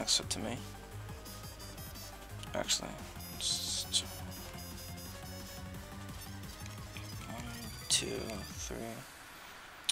connects it to me. Actually, just one, two, three.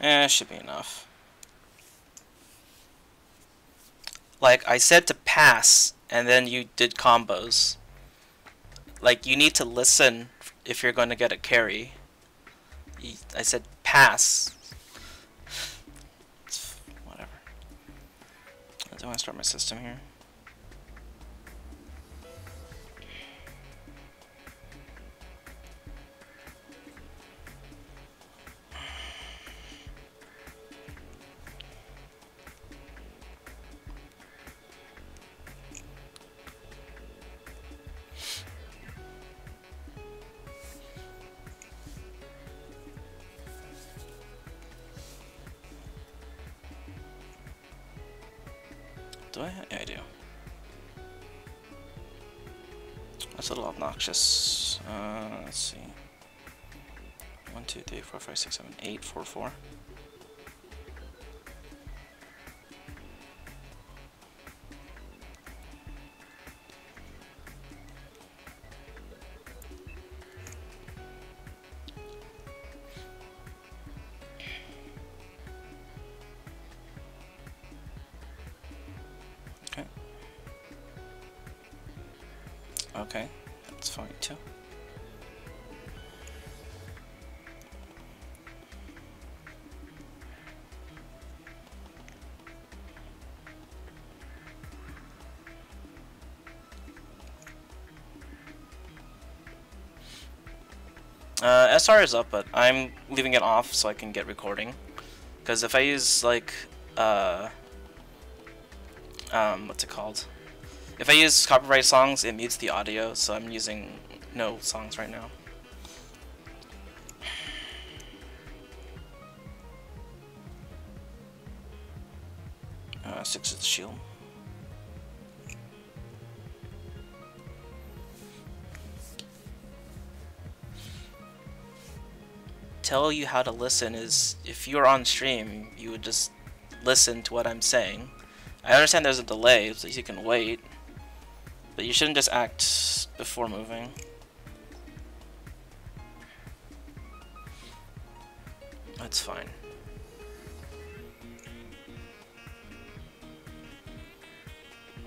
Eh, should be enough. Like, I said to pass, and then you did combos. Like, you need to listen if you're going to get a carry. I said pass. whatever. I want to start my system here. Do I? Yeah, I do. That's a little obnoxious. Uh, let's see. 1, 2, 3, 4, 5, 6, 7, 8, 4, 4. Okay, that's fine too. Uh, SR is up, but I'm leaving it off so I can get recording. Because if I use, like, uh, um, what's it called? If I use copyright songs, it mutes the audio, so I'm using no songs right now. Uh, six the shield. Tell you how to listen is if you're on stream, you would just listen to what I'm saying. I understand there's a delay, so you can wait. But you shouldn't just act before moving. That's fine.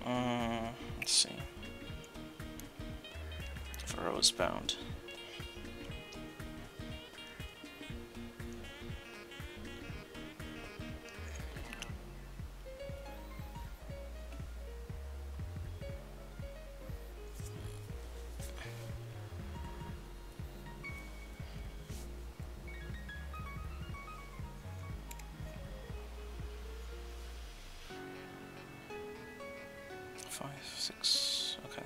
Um, let's see. Furrows bound. Five, six, okay.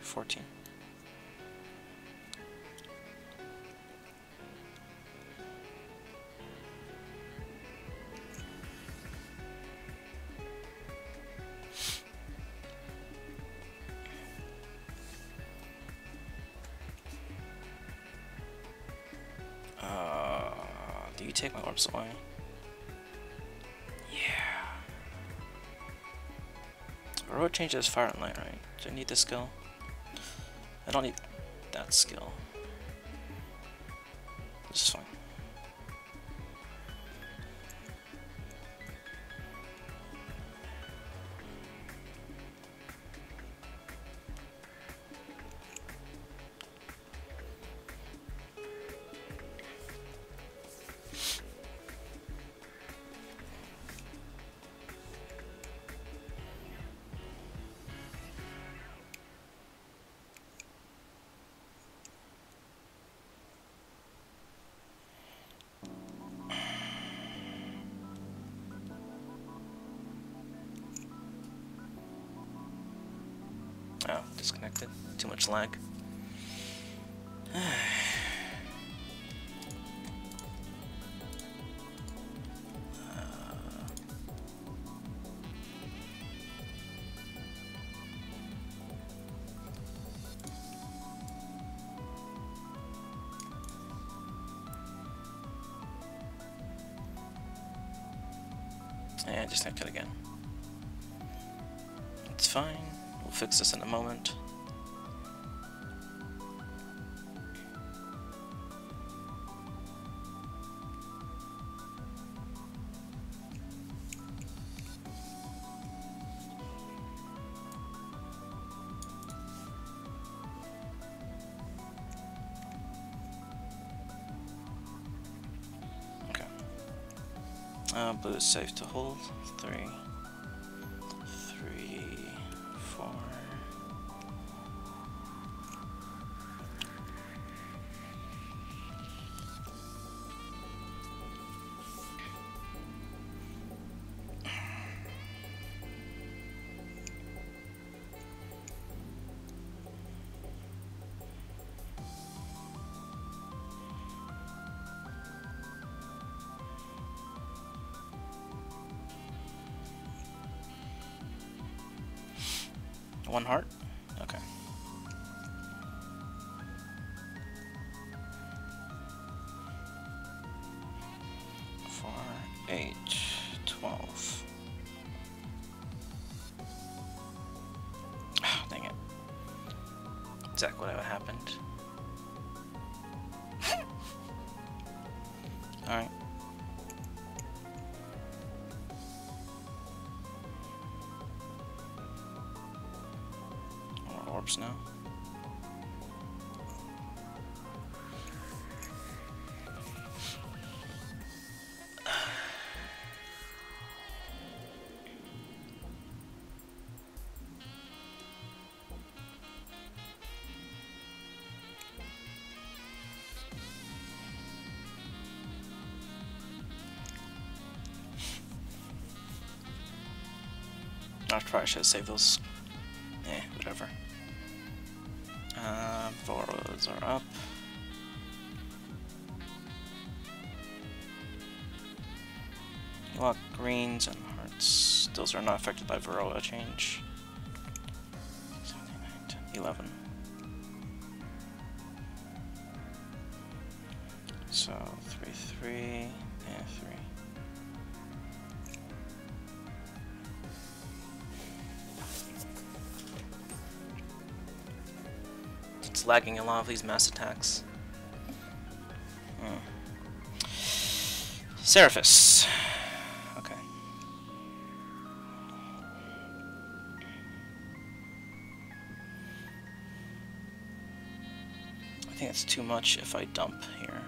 Fourteen. Uh, do you take my orbs away? Road changes fire and light, right? Do I need this skill? I don't need that skill. This is fine. Disconnected. Too much lag. Uh, yeah, disconnected again. It's fine. We'll fix this in a moment. Okay. Uh, blue is safe to hold. Three. One heart? Okay. Four, eight, I probably should saved those. Eh, whatever. Uh, Voros are up. Want greens and hearts. Those are not affected by Veroah change. 7, 8, 9, 10, 11. So, 3, 3, and 3. Lagging a lot of these mass attacks. Hmm. Seraphis. Okay. I think it's too much if I dump here.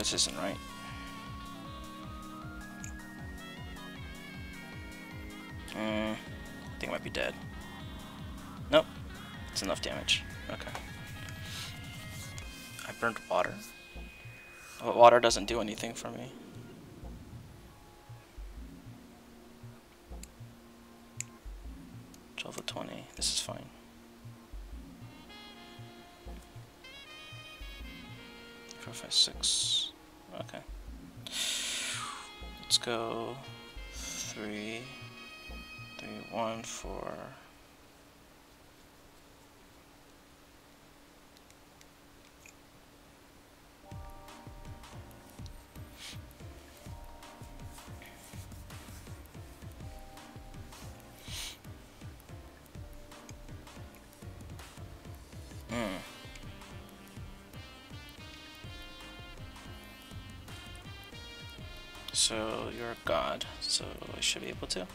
This isn't right. Mm, I think I might be dead. Nope. It's enough damage. Okay. I burned water. But water doesn't do anything for me. Twelve to twenty. This is fine. Four, five, six. Okay. Let's go three, three, one, four. So you're a god, so I should be able to.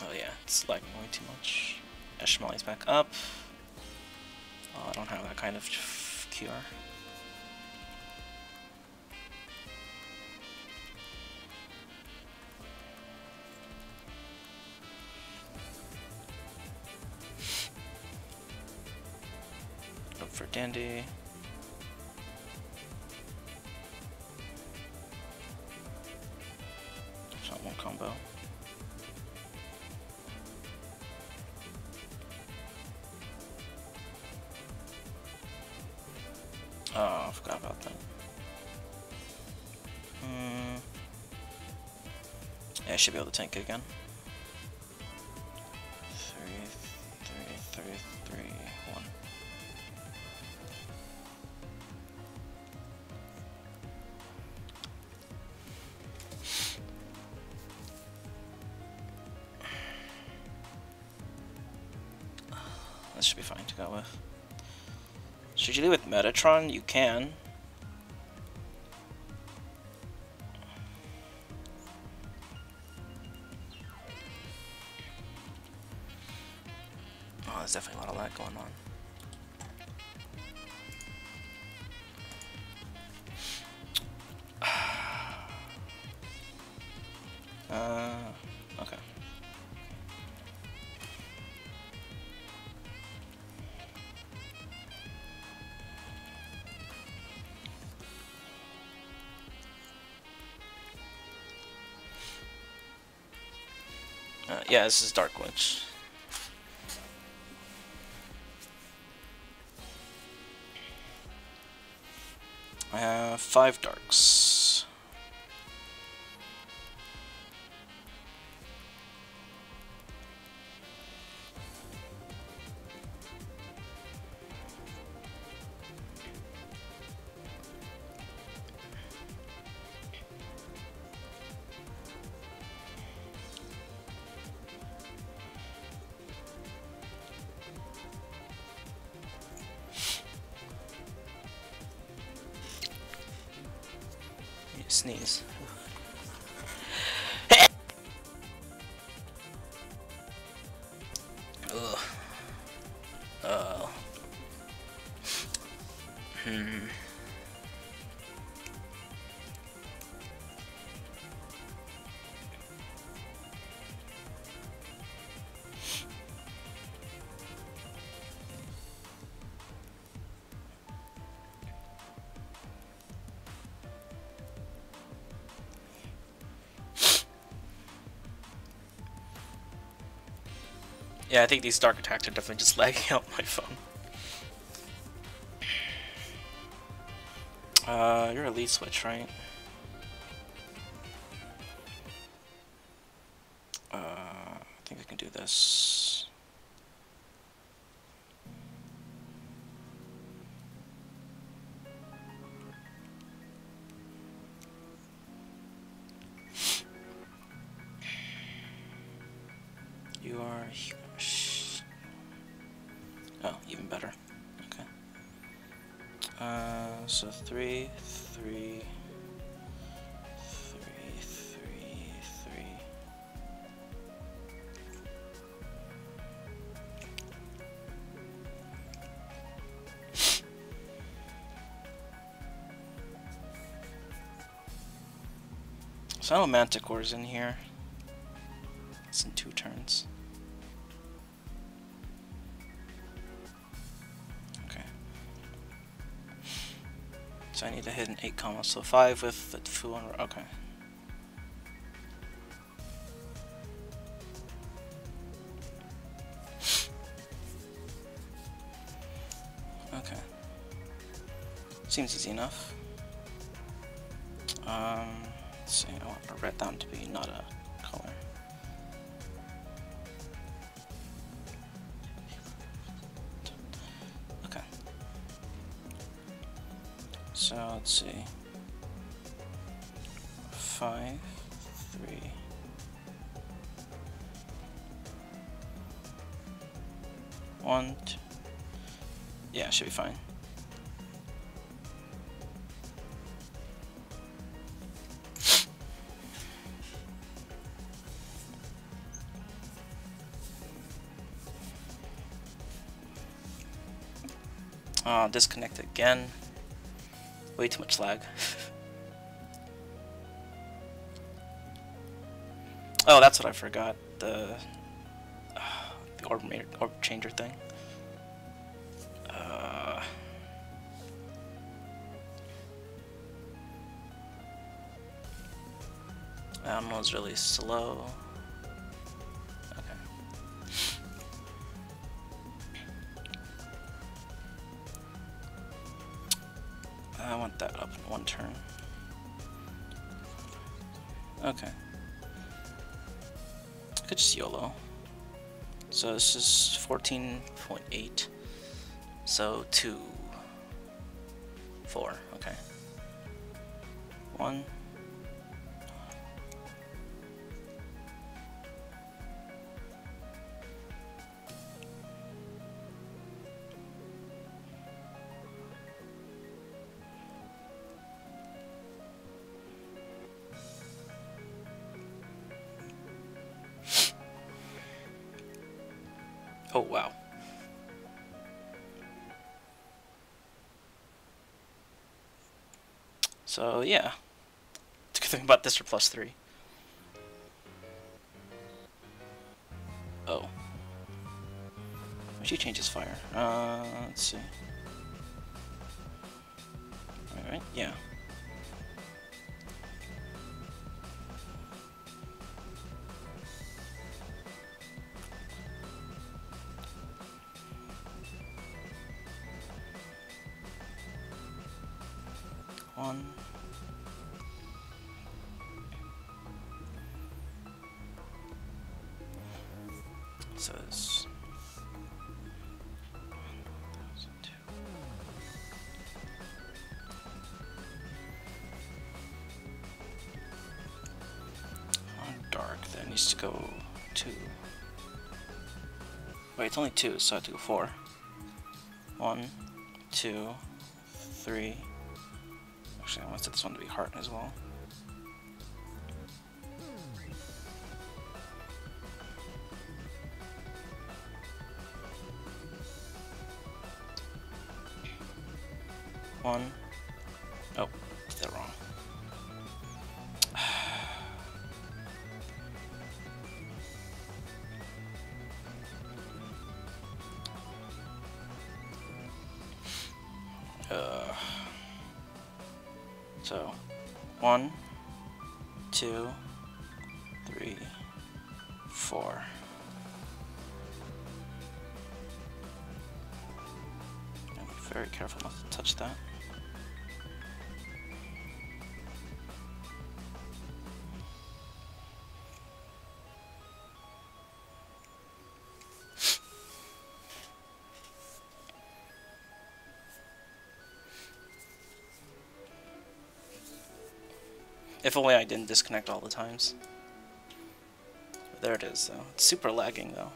Oh yeah, it's lagging way too much. Eshmali's back up don't have that kind of cure. Look for Dandy. Shot one combo. Oh, I forgot about that. Hmm. Yeah, I should be able to tank it again. Three, three, three, three, one. This should be fine to go with. Should you do with Metatron? You can. Oh, there's definitely a lot of lag going on. Yeah, this is Dark Witch. I have five darks. Sneeze. Yeah, I think these dark attacks are definitely just lagging out my phone. Uh, you're a lead switch, right? Uh, I think I can do this. You are. Even better. Okay. Uh, so three, three, three, three, three. So Manticore's in here. It's in two turns. So I need to hit an 8 comma, so 5 with the Fu on. Okay. Okay. Seems easy enough. Um, let's see, I want a red down to be not a So let's see. Five, three. One, two. Yeah, should be fine. Oh, disconnect again. Way too much lag. oh, that's what I forgot. The, uh, the orb, orb changer thing. Uh... That one was really slow. Okay. I could just YOLO. So this is 14.8. So 2. 4. Okay. 1. Oh, wow. So, yeah. It's a good thing about this for plus three. Oh. She changes fire. Uh, let's see. Alright, yeah. One. says on dark that needs to go two. Wait, it's only two, so I have to go four. One, two, three. Actually, I want to set this one to be heart as well. One. Four. Be very careful not to touch that. If only I didn't disconnect all the times. There it is, though. It's super lagging, though.